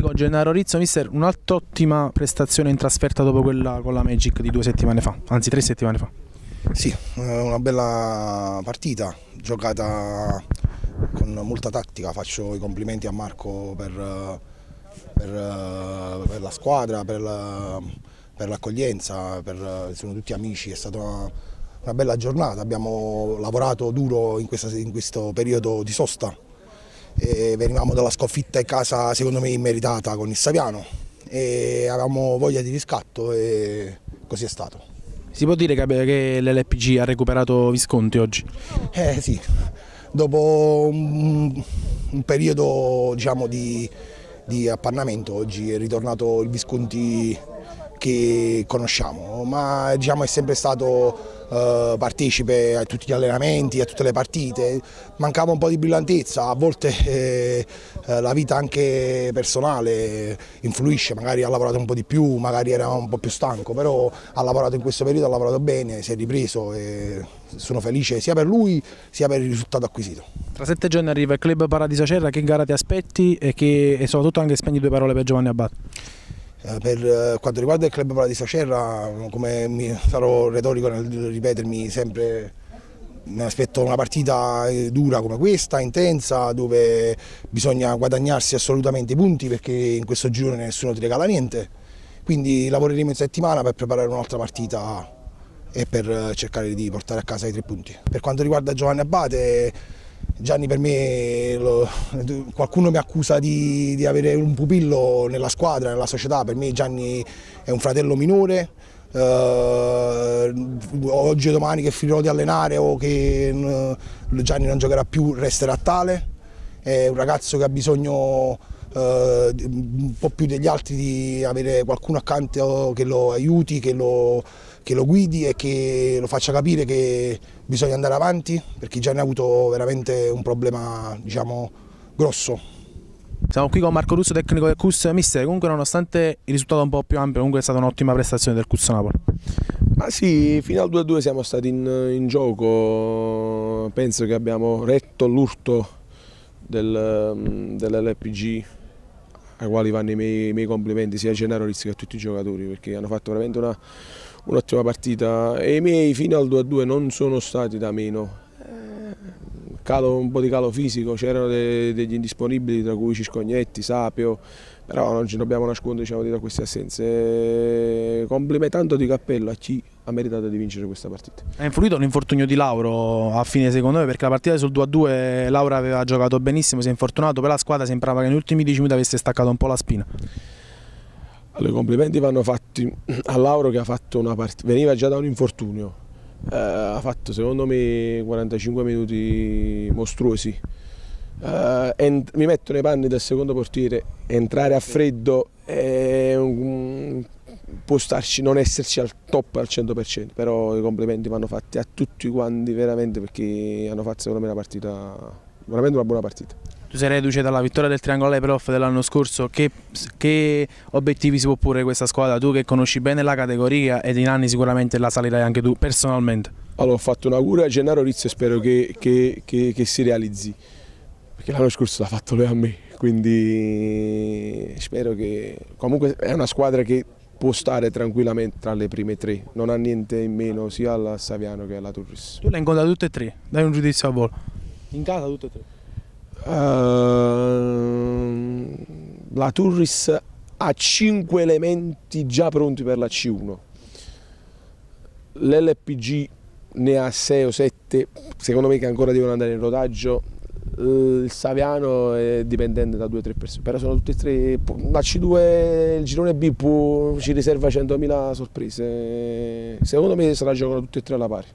con Gennaro Rizzo, mister, un'altra ottima prestazione in trasferta dopo quella con la Magic di due settimane fa, anzi tre settimane fa. Sì, eh, una bella partita, giocata con molta tattica, faccio i complimenti a Marco per, per, per la squadra, per, l'accoglienza, sono tutti amici, è stata una, una, bella giornata, abbiamo lavorato duro in, questa, in questo periodo di sosta e venivamo dalla sconfitta in casa secondo me immeritata con il Saviano e avevamo voglia di riscatto e così è stato. Si può dire che l'LPG ha recuperato Visconti oggi? Eh sì, dopo un, un periodo diciamo, di, di appannamento oggi è ritornato il Visconti che conosciamo, ma diciamo, è sempre stato eh, partecipe a tutti gli allenamenti, a tutte le partite, mancava un po' di brillantezza, a volte eh, eh, la vita anche personale influisce, magari ha lavorato un po' di più, magari era un po' più stanco, però ha lavorato in questo periodo, ha lavorato bene, si è ripreso e sono felice sia per lui sia per il risultato acquisito. Tra sette giorni arriva il Club Paradiso Cerra, che gara ti aspetti e, che, e soprattutto anche spegni due parole per Giovanni Abbato? Eh, per eh, quanto riguarda il Club Paradiso Cerra, come sarò retorico nel ripetermi sempre, mi aspetto una partita eh, dura come questa, intensa, dove bisogna guadagnarsi assolutamente i punti perché in questo girone nessuno ti regala niente. Quindi lavoreremo in settimana per preparare un'altra partita e per cercare di portare a casa i tre punti. Per quanto riguarda Giovanni Abate, Gianni per me, lo, qualcuno mi accusa di, di, avere un pupillo nella squadra, nella società, per me Gianni è un fratello minore, eh, oggi o domani che finirò di allenare o che eh, Gianni non giocherà più resterà tale, è un ragazzo che ha bisogno eh, un po' più degli altri di avere qualcuno accanto che lo aiuti, che lo, che lo guidi e che lo faccia capire che bisogna andare avanti perché già ne ha avuto veramente un problema diciamo, grosso. Siamo qui con Marco Russo, tecnico del CUS. Mister, comunque nonostante il risultato un po' più ampio, comunque è stata un'ottima prestazione del CUS Napoli. Ma sì, fino al 2-2 siamo stati in, in, gioco, penso che abbiamo retto l'urto del, dell'LPG ai quali vanno i miei, i miei complimenti sia a Gennaro Rizzi che a tutti i giocatori perché hanno fatto veramente un'ottima un partita e i miei fino al 2-2 non sono stati da meno. Eh, calo, un po' di calo fisico, c'erano de, degli indisponibili tra cui Ciscognetti, Sapio, però non ci dobbiamo nascondere diciamo, da queste assenze. Complimenti tanto di cappello a chi ha meritato di vincere questa partita. È influito l'infortunio di Lauro a fine secondo me perché la partita sul 2-2 Lauro aveva giocato benissimo, si è infortunato, per la squadra sembrava che negli ultimi 10 minuti avesse staccato un po' la spina. Allora, I complimenti vanno fatti a Lauro che ha fatto una partita, veniva già da un infortunio, eh, ha fatto secondo me 45 minuti mostruosi Uh, mi metto nei panni del secondo portiere, entrare a freddo è un, può starci, non esserci al top al 100%, però i complimenti vanno fatti a tutti quanti veramente perché hanno fatto secondo me una partita, veramente una buona partita. Tu sei reduce dalla vittoria del triangolo ai playoff dell'anno scorso, che, che, obiettivi si può porre questa squadra? Tu che conosci bene la categoria ed in anni sicuramente la salirai anche tu personalmente. Allora ho fatto un augurio a Gennaro Rizzo e spero che, che, che si realizzi perché l'anno scorso l'ha fatto lui a me, quindi spero che comunque è una squadra che può stare tranquillamente tra le prime tre, non ha niente in meno sia alla Saviano che alla Turris. Tu le hai incontrate tutte e tre, dai un giudizio a volo. In casa tutte e tre? Uh, la Turris ha cinque elementi già pronti per la C1. L'LPG ne ha sei o sette, secondo me che ancora devono andare in rodaggio il Saviano è dipendente da due o tre persone, però sono tutti e tre, la C2, il girone B ci riserva 100.000 sorprese, secondo me se la giocano tutti e tre alla pari.